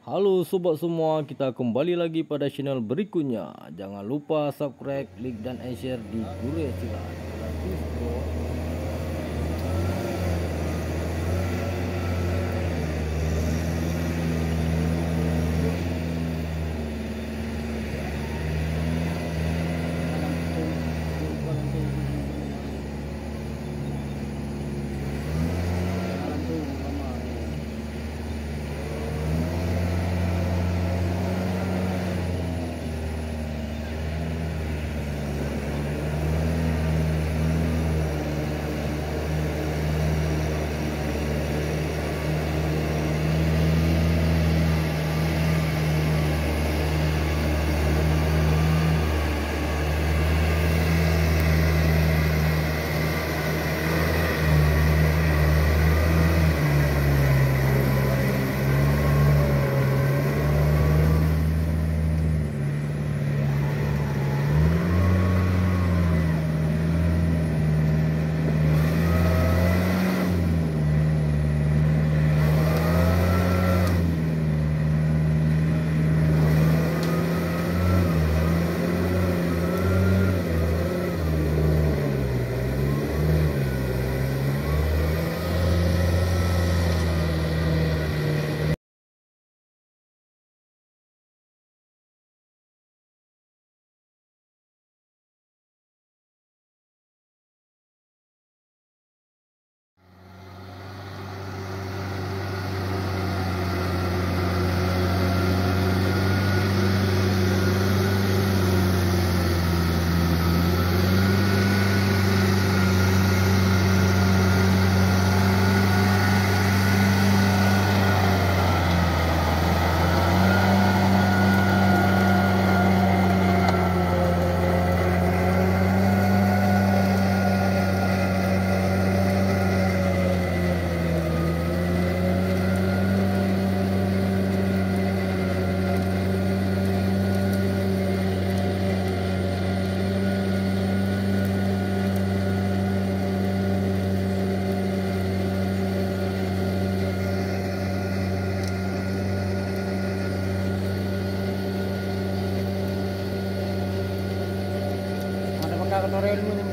Halo sobat semua, kita kembali lagi pada channel berikutnya. Jangan lupa subscribe, like dan share di Gure Silat.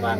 บ้า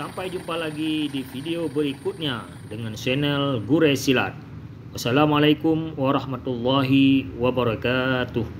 Sampai jumpa lagi di video berikutnya dengan channel Gure Silat. Wassalamualaikum warahmatullahi wabarakatuh.